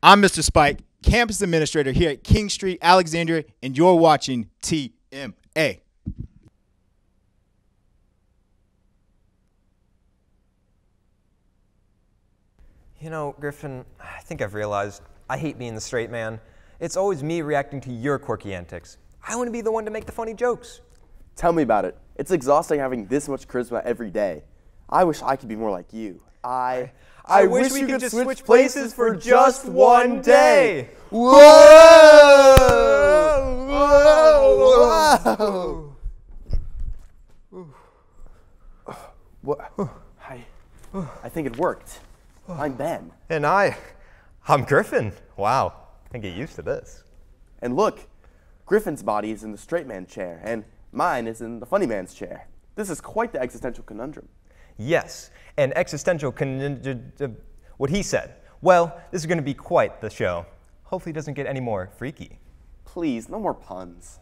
I'm Mr. Spike, campus administrator here at King Street, Alexandria, and you're watching TMA. You know, Gryphon, I think I've realized I hate being the straight man. It's always me reacting to your quirky antics. I want to be the one to make the funny jokes. Tell me about it. It's exhausting having this much charisma every day. I wish I could be more like you. I. I wish we could just switch places for just one day. Whoa! Whoa! What? I, I think it worked. I'm Ben. And I, I'm Gryphon. Wow, I can get used to this. And look, Gryphon's body is in the straight man chair, and mine is in the funny man's chair. This is quite the existential conundrum. Yes, an existential what he said. Well, this is going to be quite the show. Hopefully, it doesn't get any more freaky. Please, no more puns.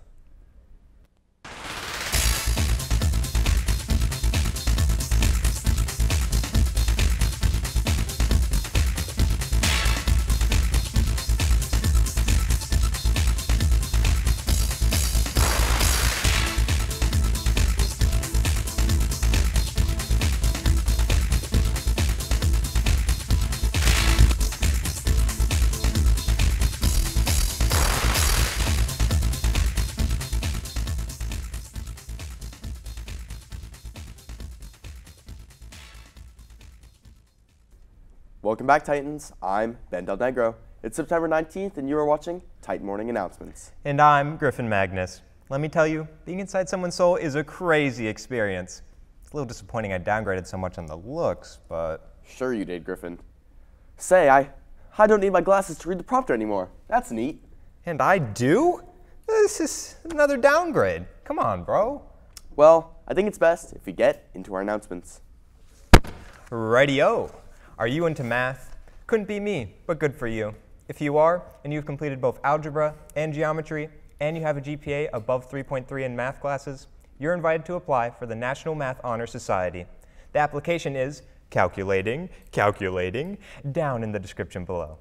Welcome back, Titans. I'm Ben Delnegro. It's September 19th, and you are watching Titan Morning Announcements. And I'm Gryphon Magnus. Let me tell you, being inside someone's soul is a crazy experience. It's a little disappointing I downgraded so much on the looks, but. Sure, you did, Gryphon. Say, I, I don't need my glasses to read the prompter anymore. That's neat. And I do? This is another downgrade. Come on, bro. Well, I think it's best if we get into our announcements. Radio. Are you into math? Couldn't be me, but good for you. If you are, and you've completed both algebra and geometry, and you have a GPA above 3.3 in math classes, you're invited to apply for the National Math Honor Society. The application is calculating, calculating, down in the description below.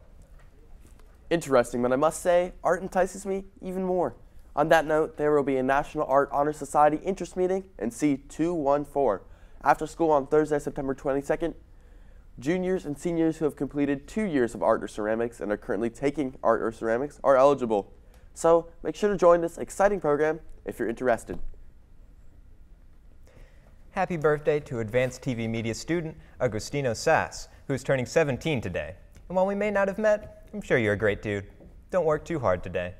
Interesting, but I must say, art entices me even more. On that note, there will be a National Art Honor Society interest meeting in C214 after school on Thursday, September 22nd Juniors and seniors who have completed two years of art or ceramics and are currently taking art or ceramics are eligible. So make sure to join this exciting program if you're interested. Happy birthday to Advanced TV Media student Agustino Sass, who's turning 17 today. And while we may not have met, I'm sure you're a great dude. Don't work too hard today.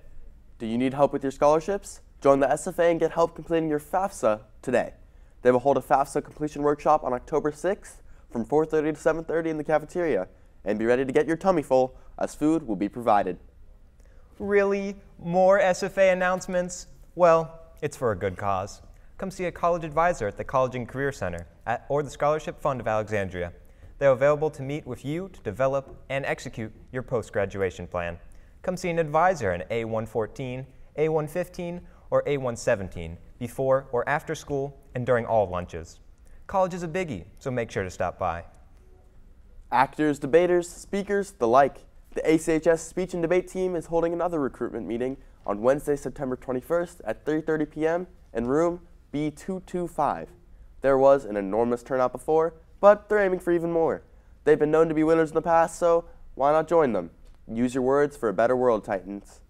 Do you need help with your scholarships? Join the SFA and get help completing your FAFSA today. They will hold a FAFSA completion workshop on October 6th from 4.30 to 7.30 in the cafeteria and be ready to get your tummy full as food will be provided. Really? More SFA announcements? Well, it's for a good cause. Come see a college advisor at the College and Career Center at, or the Scholarship Fund of Alexandria. They're available to meet with you to develop and execute your post-graduation plan. Come see an advisor in A114, A115, or A117 before or after school and during all lunches. College is a biggie, so make sure to stop by. Actors, debaters, speakers, the like. The ACHS speech and debate team is holding another recruitment meeting on Wednesday, September 21st at 3.30 p.m. in room B225. There was an enormous turnout before, but they're aiming for even more. They've been known to be winners in the past, so why not join them? Use your words for a better world, Titans.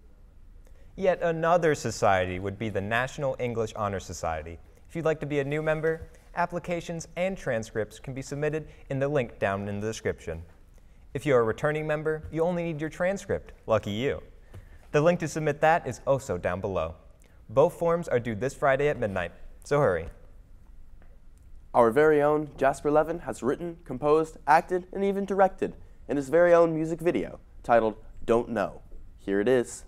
Yet another society would be the National English Honor Society. If you'd like to be a new member, applications, and transcripts can be submitted in the link down in the description. If you're a returning member, you only need your transcript. Lucky you. The link to submit that is also down below. Both forms are due this Friday at midnight, so hurry. Our very own Jasper Levin has written, composed, acted, and even directed in his very own music video titled Don't Know. Here it is.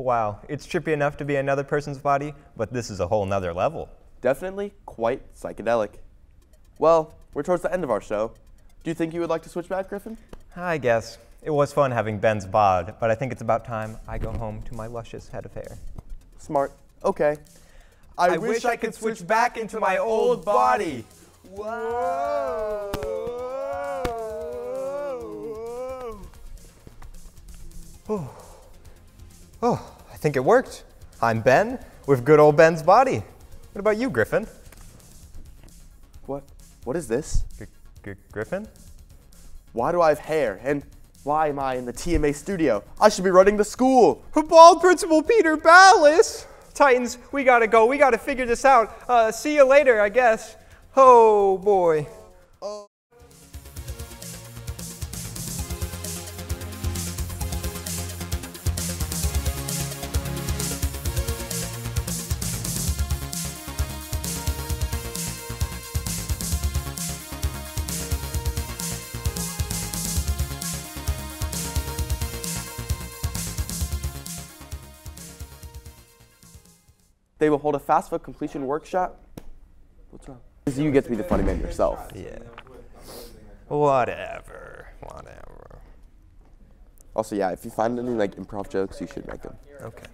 Wow, it's trippy enough to be another person's body, but this is a whole nother level. Definitely quite psychedelic. Well, we're towards the end of our show. Do you think you would like to switch back, Gryphon? I guess. It was fun having Ben's bod, but I think it's about time I go home to my luscious head of hair. Smart. Okay. I wish I could switch back into my old body. Whoa. Oh, I think it worked. I'm Ben with good old Ben's body. What about you, Gryphon? What? What is this? G- G- Gryphon? Why do I have hair? And why am I in the TMA studio? I should be running the school. Bald Principal Peter Balas! Titans, we gotta go. We gotta figure this out. Uh, see you later, I guess. Oh boy. They will hold a fast food completion workshop. What's wrong? 'Cause You get to be the funny man yourself. Yeah. Whatever. Whatever. Also, yeah, if you find any like improv jokes, you should make them. Okay.